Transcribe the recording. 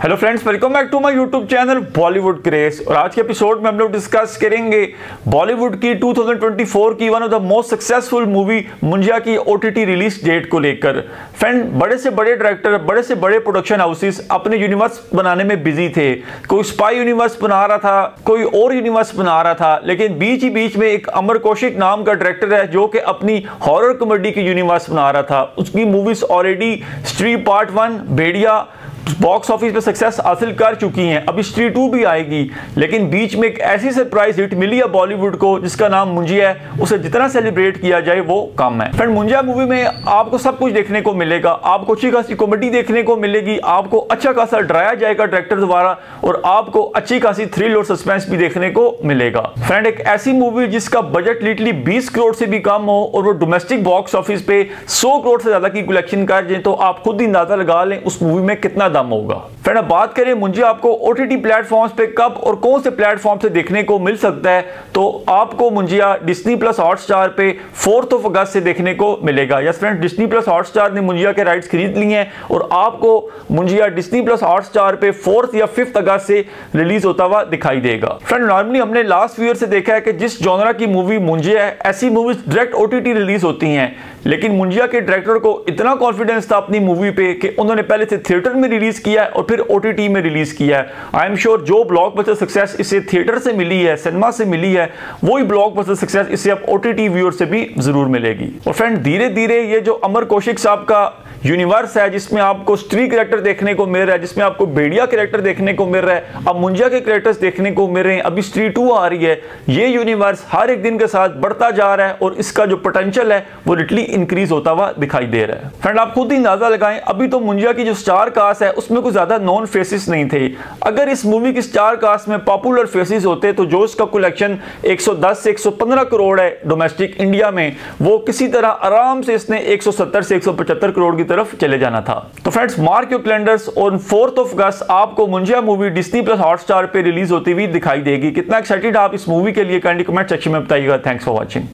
Hello friends welcome back to my YouTube channel Bollywood craze और आज के episode में हम लोग डिस्कस करेंगे बॉलीवुड की 2024 की one of the most successful movie Munjya की ओटीटी रिलीज़ डेट को लेकर। फ्रेंड बड़े से बड़े डायरेक्टर बड़े से बड़े प्रोडक्शन हाउसेस अपने यूनिवर्स बनाने में बिज़ी थे। कोई स्पाई यूनिवर्स बना रहा था, कोई और यूनिवर्स बना रहा था, लेकिन बीच ही बीच में एक अमर कौशिक नाम का डायरेक्टर है जो कि अपनी हॉरर कॉमेडी की यूनिवर्स बना रहा था। उसकी movies already Stree part one Bhediya box office में सक्सेस हासिल कर चुकी हैं। अभी स्ट्री टू भी आएगी, लेकिन बीच में एक ऐसी सरप्राइज़ हिट मिली है बॉलीवुड को, जिसका नाम मुंजिया है। उसे जितना सेलिब्रेट किया जाए, वो कम है। फ्रेंड मुंजिया मूवी में आपको सब कुछ देखने को मिलेगा। आपको अच्छी खासी कॉमेडी देखने को मिलेगी। आपको अच्छा खासा डराया जाएगा डायरेक्टर द्वारा, और आपको अच्छी खासी थ्रिल और सस्पेंस भी देखने को मिलेगा। फ्रेंड एक ऐसी मूवी जिसका बजट लिटली बीस करोड़ से भी कम हो, और वो डोमेस्टिक बॉक्स ऑफ़िस पे सौ करोड़ से ज़्यादा की कलेक्शन कर जाए तो आप खुद ही अंदाज़ा लगा लें, उस मूवी में कितना 担冇。फ्रेंड अब बात करें मुंजिया आपको ओ टी प्लेटफॉर्म्स पे कब और कौन से प्लेटफॉर्म से देखने को मिल सकता है? तो आपको मुंजिया डिस्नी प्लस हॉटस्टार पे फोर्थ ऑफ़ अगस्त से देखने को मिलेगा। Yes friend Disney plus Hotstar ने मुंजिया के राइट्स खरीद लिए हैं और आपको मुंजिया डिस्नी प्लस हॉटस्टार पे फोर्थ या फिफ्थ अगस्त से रिलीज़ होता हुआ दिखाई देगा। फ्रेंड नॉर्मली हमने लास्ट ईयर से देखा है कि जिस जॉनरा की मूवी मुंजिया है, ऐसी मूवीज़ डायरेक्ट ओटीटी रिलीज़ होती हैं। लेकिन मुंजिया के डायरेक्टर को इतना कॉन्फिडेंस था अपनी मूवी पे कि उन्होंने पहले से थिएटर में रिलीज़ किया और फिर ओटीटी में रिलीज़ किया है। आई एम श्योर जो ब्लॉकबस्टर सक्सेस इसे थिएटर से मिली है सिनेमा से मिली है, वही ब्लॉकबस्टर सक्सेस इसे अब ओ टी व्यूअर से भी ज़रूर मिलेगी। और फ्रेंड धीरे धीरे ये जो अमर कौशिक साहब का यूनिवर्स है जिसमें आपको स्त्री करेक्टर देखने को मिल रहा है, जिसमें आपको बेड़िया करेक्टर देखने को मिल रहा है, अब मुंजिया के करेक्टर्स देखने को मिल रहे हैं, अभी स्त्री टू आ रही है। ये यूनिवर्स हर एक दिन के साथ बढ़ता जा रहा है और इसका जो पोटेंशियल है, वो लिटली इंक्रीज होता हुआ दिखाई दे रहा है। फ्रेंड आप खुद ही अंदाज़ा लगाएँ, अभी तो मुंजिया की जो स्टार कास्ट है, उसमें कुछ ज़्यादा नॉन फेसिस नहीं थे। अगर इस मूवी की स्टार कास्ट में पॉपुलर फेसिस होते तो जो इसका कलेक्शन 110 से 115 करोड़ है डोमेस्टिक इंडिया में। वो किसी तरह आराम से इसने 170 से 175 करोड़ की तरफ़ चले जाना था। तो friends mark your on fourth of August आपको Munjya movie Disney plus Hotstar पर रिलीज़ होती हुई दिखाई देगी। कितना एक्साइटेड आप इस मूवी के लिए कैंडी कमेंट सेक्शन में बताइएगा। Thanks for watching